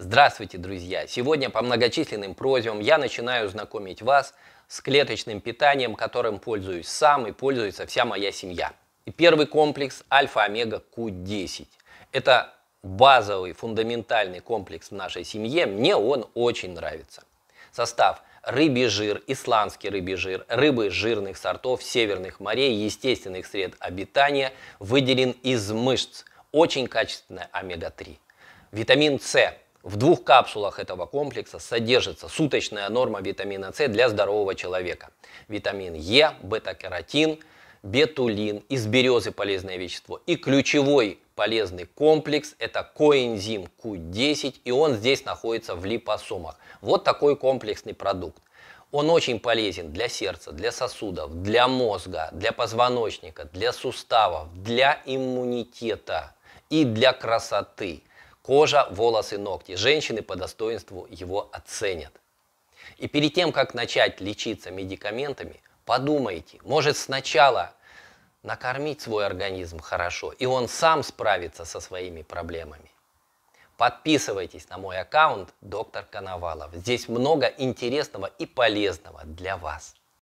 Здравствуйте, друзья! Сегодня по многочисленным просьбам я начинаю знакомить вас с клеточным питанием, которым пользуюсь сам и пользуется вся моя семья. И первый комплекс альфа-омега Q10. Это базовый, фундаментальный комплекс в нашей семье. Мне он очень нравится. Состав рыбий жир, исландский рыбий жир, рыбы жирных сортов северных морей, естественных сред обитания, выделен из мышц. Очень качественная омега-3. Витамин С. В двух капсулах этого комплекса содержится суточная норма витамина С для здорового человека. Витамин Е, бета-каротин, бетулин, из березы полезное вещество. И ключевой полезный комплекс – это коэнзим Q10, и он здесь находится в липосомах. Вот такой комплексный продукт. Он очень полезен для сердца, для сосудов, для мозга, для позвоночника, для суставов, для иммунитета и для красоты. Кожа, волосы, ногти. Женщины по достоинству его оценят. И перед тем, как начать лечиться медикаментами, подумайте, может сначала накормить свой организм хорошо, и он сам справится со своими проблемами. Подписывайтесь на мой аккаунт доктор Коновалов. Здесь много интересного и полезного для вас.